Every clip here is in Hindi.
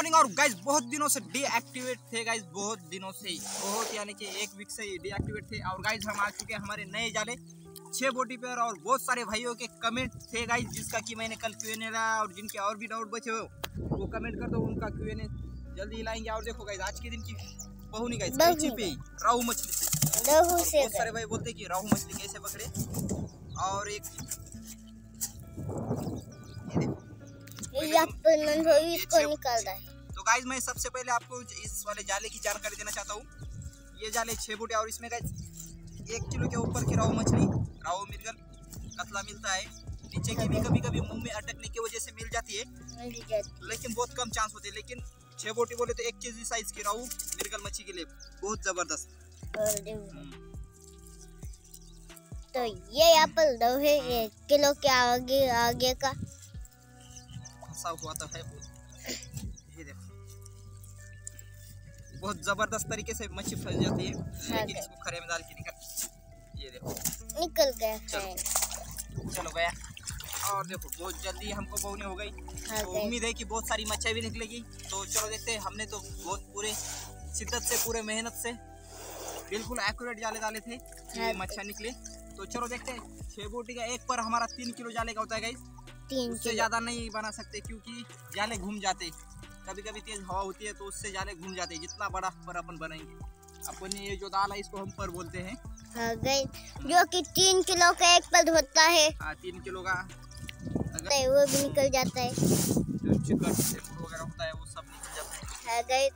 मॉर्निंग और गाइस बहुत दिनों से डीएक्टिवेट थे गाइस बहुत दिनों से ही। बहुत यानी कि एक वीक से ही डीएक्टिवेट थे। और गाइस हम आ चुके हैं हमारे नए जाले छह बोटी पे और बहुत सारे भाइयों के कमेंट थे गाइस जिसका कि मैंने कल क्यू एन और जिनके और भी डाउट बचे हो वो कमेंट कर दो उनका क्यू एन जल्दी लाएँगे। और देखो गाइस आज के दिन की बहु नहीं कैची पे राहू मछली से। बहुत सारे भाई बोलते कि राहू मछली कैसे पकड़े। और एक ये देखो। ये अपन ये इसको निकाल रहा है। गाइज़ मैं सबसे पहले आपको इस वाले जाले की जानकारी देना चाहता हूँ। ये जाले छः बूटे और इसमें गाइज़ एक किलो के ऊपर की राहू मछली राहू मिर्गल कतला मिलता है। नीचे की भी कभी कभी मुँह में अटकने की वजह से मिल जाती है। लेकिन बहुत कम चांस होते हैं। लेकिन छः बोटी बोले तो एक के जी साइज़ की राहू मिर्गल मच्छी के लिए बहुत ज़बरदस्त। हम्म, तो ये पर दो है ये किलो के आगे आगे का। फंसा हुआ तो है। बहुत ज़बरदस्त तरीके से मच्छी फंस जाती है। लेकिन हाँ। इसको खरे में डाल के निकल ये देखो। निकल गया चलो। चलो गया। और देखो बहुत जल्दी हमको बहुने हो गई। हाँ तो उम्मीद है कि बहुत सारी मच्छी भी निकलेगी। तो चलो देखते हैं। हमने तो बहुत पूरे शिद्दत से पूरे मेहनत से बिल्कुल एक्यूरेट जाले डाले थे कि हाँ। निकले। तो चलो देखते हैं। छह बोटी का एक पर हमारा तीन किलो जाले का होता है गाइस उससे ज़्यादा नहीं बना सकते क्योंकि जाले घूम जाते। कभी कभी तेज हवा होती है तो उससे जाले घूम जाते हैं जितना बड़ा पर अपन बनाएँगे। अपन ये जो दाल है इसको हम पर बोलते हैं। हाँ जो कि तीन किलो का एक पद होता है। हाँ तीन किलो का। अगर वो भी निकल जाता है। जो चिकन वगैरह होता है वो सब निकल जाता है।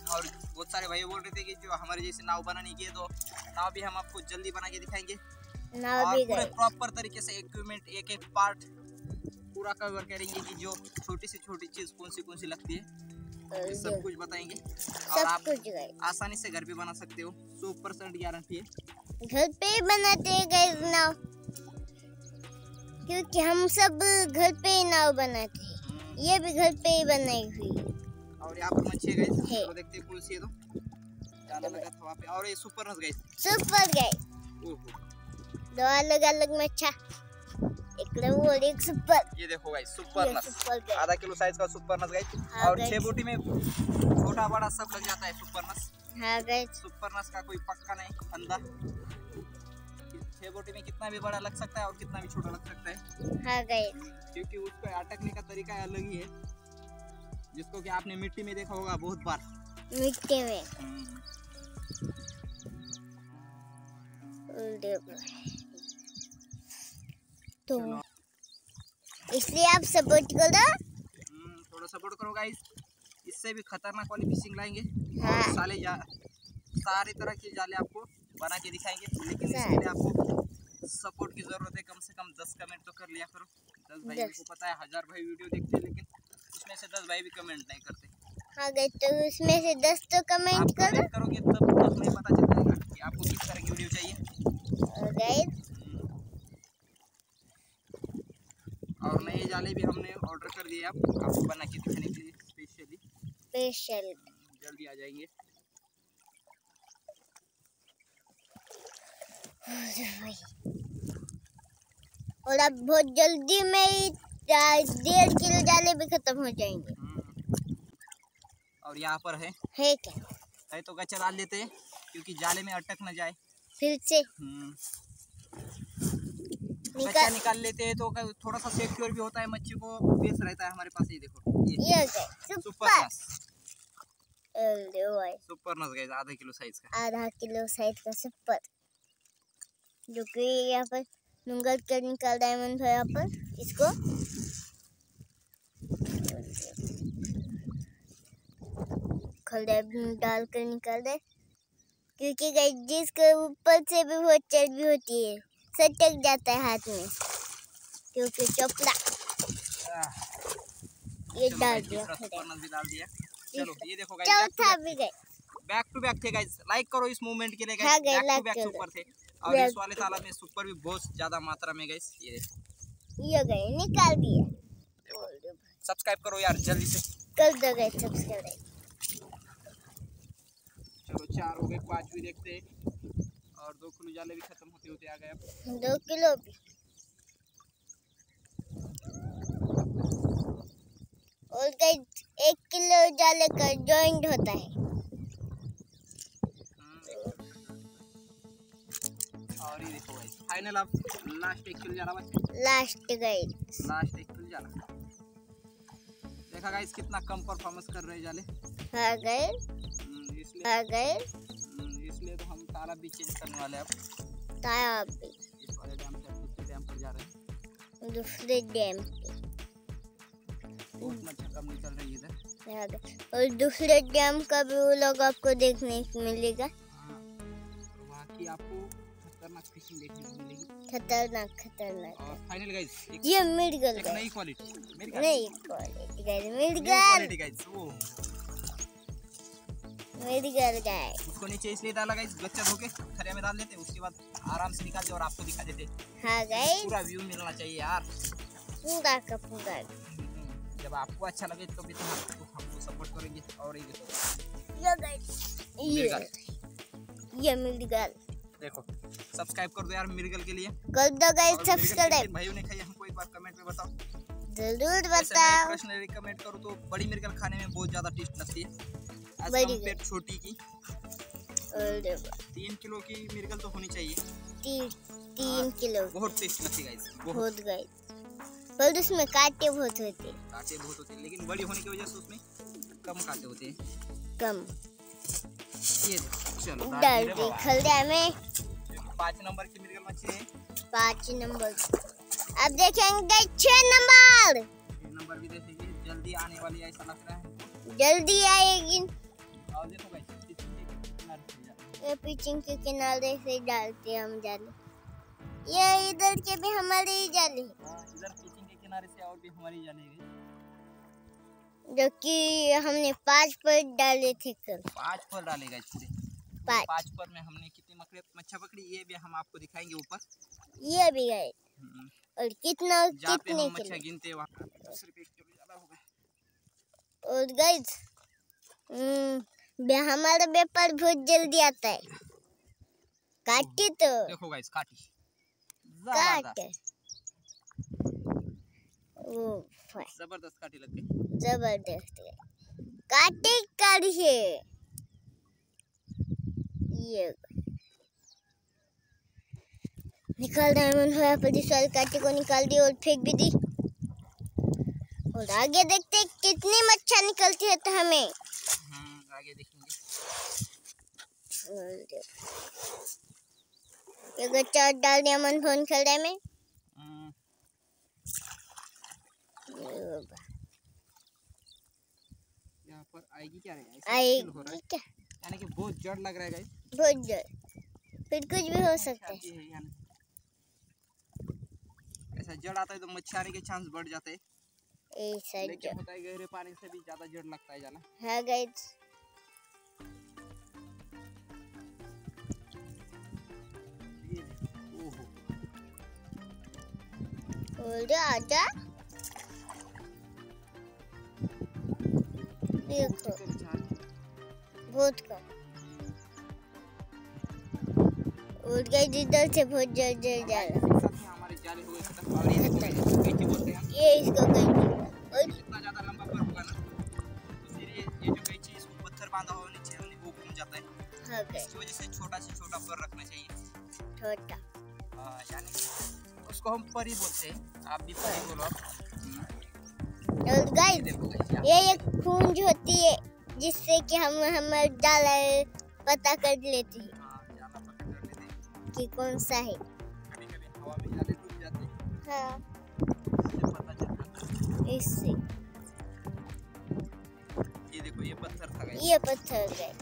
हाँ और बहुत सारे भाई बोल रहे थे कि जो हमारे जैसे नाव बनाने की है तो नाव भी हम आपको जल्दी बना के दिखाएँगे। नाव और भी प्रॉपर तरीके से इक्विपमेंट एक एक पार्ट पूरा कवर करेंगे कि जो छोटी से छोटी चीज़ कौन सी कौन सी लगती है ये सब कुछ बताएँगे। और आप आसानी से घर पे बना सकते हो सौ परसेंट गारंटी है। घर पे बनाते हैं गए नाव क्योंकि हम सब घर पे ही नाव बनाते हैं। ये भी घर पे ही बनाई हुई है। और यहाँ पर मच्छी है। तो देखते हैं कौन सी है तो। जाना लगा था वहाँ पे। और ये सुपर नस गई सुपर गए दो अलग अलग मच्छा एक और एक सुपर। ये देखो गाइस सुपर नस। आधा किलो साइज़ का सुपर नस हाँ, और छह बोटी में छोटा बड़ा सब लग जाता है सुपर नस। हाँ सुपर नस का कोई पक्का नहीं फंदा छह बोटी में कितना भी बड़ा लग सकता है और कितना भी छोटा लग सकता है। हाँ गए क्योंकि उसको अटकने का तरीका अलग ही है। जिसको कि आपने मिट्टी में देखा होगा बहुत बार। मिट्टी में। देखो तो इसलिए आप सपोर्ट करो। हम्म, थोड़ा सपोर्ट करो गाइस इससे भी खतरनाक वाली फिशिंग लाएँगे। हाँ। साले जा सारी तरह के जाले आपको बना के दिखाएँगे। लेकिन इसके लिए आपको सपोर्ट की ज़रूरत है। कम से कम दस कमेंट तो कर लिया करो। दस भाई को पता है हज़ार भाई वीडियो देखते हैं लेकिन उसमें से दस भाई भी कमेंट नहीं करते। हाँ गए तो उसमें से दस तो कमेंट करो। करोगे तब नहीं पता चल जाएगा कि आपको किस तरह की वीडियो चाहिए और नए जाले भी हमने ऑर्डर कर दिए आप आपको बना के दिखाने के लिए स्पेशली स्पेशल जल्दी आ जाएँगे। और अब बहुत जल्दी में ही डेढ़ किलो जाले भी खत्म हो जाएँगे। हम्म। और यहाँ पर है? है क्या? है तो गच्चा डाल देते हैं क्योंकि जाले में अटक न जाए। फिर से? गच्चा निकाल लेते हैं तो थोड़ा सा सिक्योर भी होता है मच्छी को बेस रहता है हमारे पास ये देखो ये। सुपर। सुपर नस गए आधा किलो साइज़ का। आधा किलो साइज़ का सुपर। जो कि यहाँ पर नुंगल कर निकाल डायमंड है यहाँ पर इसको। खलडा डाल कर निकाल दे। क्योंकि गाइस जिसके ऊपर से भी बहुत चर्बी होती है। सटक जाता है हाथ में क्योंकि चोपड़ा। ये डाल दिया चलो ये देखो चौथा भी गए बैक टू बैक थे गाइस लाइक करो इस मूवमेंट के लिए guys back to back super थे। और इस वाले तालाब में सुपर भी बहुत ज़्यादा मात्रा में गाइस ये ये गए निकाल दिया। सब्सक्राइब करो यार जल्दी से। कर दो गए सब्सक्राइब चलो चार हो गए पाँच भी देखते हैं। और दो किलो जाले भी खत्म होते होते आ गए दो किलो भी। और एक किलो डाले का जॉइंट होता है। और ये देखो गाइस फाइनल अब लास्ट एक किलो बच्चे लास्ट गाइस लास्ट एक किलो जाना देखा गाइस कितना कम परफॉर्मेंस कर रहे जाले। हाँ गाइस हम्म, हाँ गाइस ताला भी चेंज करने वाले हैं अब। ताया भी। इस वाले डैम से दूसरे डैम पर जा रहे हैं। दूसरे डैम पे। बहुत मच्छर कम निकल रही इधर। और दूसरे डैम का भी वो लोग आपको देखने को मिलेगा। हाँ, वहाँ की आपको खतरनाक फिशिंग देखने को मिलेगी। खतरनाक खतरनाक। और फाइनल गाइस ये मिर्गल एक नई क्वालिटी नहीं क्वालिटी गाइस मिर्गल। क्वालिटी गाइस वो मिर्गल गाइस उसको नीचे इसलिए डाला गाइस बच्चा धोके खरिया में डाल देते उसके बाद आराम से निकाल दे और आपको दिखा देते। हाँ गाइस पूरा व्यू मिलना चाहिए यार। पूरा का पूरा। जब आपको अच्छा लगे तो भी तो हमको हमको सपोर्ट करेंगे और ये देखो ये गाइस ये। मिर्गल। ये मिर्गल। देखो सब्सक्राइब कर दो यार मिर्गल के लिए। कर दो गाइस सब्सक्राइब भाइयों ने खाई हमको एक बार कमेंट में बताओ। ज़रूर बताओ। पर्सनली कमेंट करूँ तो बड़ी मिर्गल खाने में बहुत ज़्यादा टेस्ट लगती है। बड़ी छोटी की। तीन किलो की मिर्गल तो होनी चाहिए। तीन तीन किलो। बहुत टेस्ट लगती है बहुत। गाइस पर उसमें कांटे बहुत होते हैं, कांटे बहुत होते हैं लेकिन बड़ी होने की वजह से उसमें कम कांटे होते हैं। कम। ये चलो डाल दिए रे दी बाबा। पाँच नंबर की मिर्गल मछली है। पाँच नंबर। अब देखेंगे छह नंबर। नंबर भी देखेंगे जल्दी आने वाली है ऐसा लग रहा है। जल्दी आएगी। और देखो भाई कितने किनारे से जा ये पिचिंग के किनारे से डालते हैं हम जाले। ये इधर के भी हमारे ही जाले। हैं, हाँ, इधर पिचिंग के किनारे से और भी हमारी जाने गई जो कि हमने पाँच पर डाले थे कल। पाँच पर डालेगा इस पूरे। पाँच। पाँच पर में हमने कितनी मकड़े मच्छा पकड़ी ये भी हम आपको दिखाएँगे ऊपर। ये भी गए और कितना कितने किलो गिनते और गाइस हमारा पेपर बहुत जल्दी आता है। काटी तो। देखो गाइस काटी। काट। ओ ज़बरदस्त काटी लग गई। ज़बरदस्त काटे काढ़िए ये निकाल डायमंड होया पर इस वाली काटे को निकाल दी और फेंक भी दी। और आगे देखते हैं कितनी मच्छा निकलती है तो हमें। हम्म, आगे देखेंगे। गच्चा डाल दिया मन फ़ोन खेल रहे में। हम्म, यहाँ पर आएगी क्या रहेगा हो रहा आएगी है। क्या? यानी कि बहुत जड़ लग रहा है बहुत जल्द फिर कुछ भी हो सकता है। है जड़ आता है तो मच्छी आने के चांस बढ़ जाते हैं। लेकिन होता है गहरे पानी से भी ज़्यादा जड़ लगता है जाना। हाँ गाइस देखो। बहुत कम। और गाइस इधर से बहुत जल्द जल्द जा रहा कैची बोलते हैं ये इसको कैची और जितना ज़्यादा लंबा पर होगा ना तो फिर ये ये जो कैची इसको पत्थर बांधा हुआ नीचे हमने वो घूम जाता है। हाँ इसकी वजह से छोटा से छोटा पर रखना चाहिए। छोटा। हाँ, यानी उसको हम परी बोलते हैं। आप भी परी बोलो आप। गाइस ये एक खूंज होती है जिससे कि हम हम डाला पता कर लेते हैं पकड़ कर लेते हैं। कि कौन सा है। कभी कभी हवा में जाले डूब जाते हैं। हाँ। इससे ये देखो ये पत्थर था गाइस ये पत्थर गए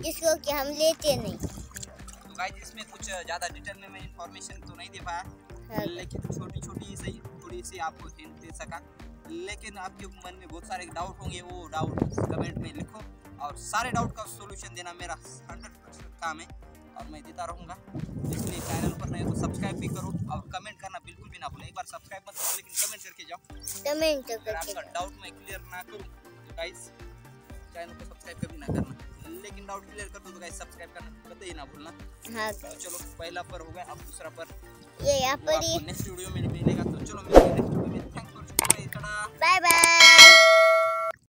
जिसको कि हम लेते नहीं। तो गाइस इसमें कुछ ज़्यादा डिटेल में मैं इंफॉर्मेशन तो नहीं दे पाया। हाँ। लेकिन छोटी छोटी सही थोड़ी सी आपको हिंट दे सका। लेकिन आपके मन में बहुत सारे डाउट होंगे वो डाउट कमेंट में लिखो। और सारे डाउट का सोल्यूशन देना मेरा हंड्रेड परसेंट काम है। और मैं देता रहूँगा। इसलिए चैनल पर नहीं तो सब्सक्राइब भी करो और कमेंट करना ना भूलें एक बार सब्सक्राइब मत करो लेकिन कमेंट करके जाओ। कमेंट तो अगर करके आपका डाउट मैं क्लियर ना करूँ तो गाइस चैनल को सब्सक्राइब कभी ना करना। लेकिन डाउट क्लियर कर दो तो गाइस सब्सक्राइब करना कतई ना भूलना। हाँ तो चलो पहला पर हो गया अब दूसरा पर। ये यहाँ पर ही। नेक्स्ट वीडियो में मिलेगा तो चलो मिलते हैं नेक्स्ट वीडियो में। Thanks for watching bye bye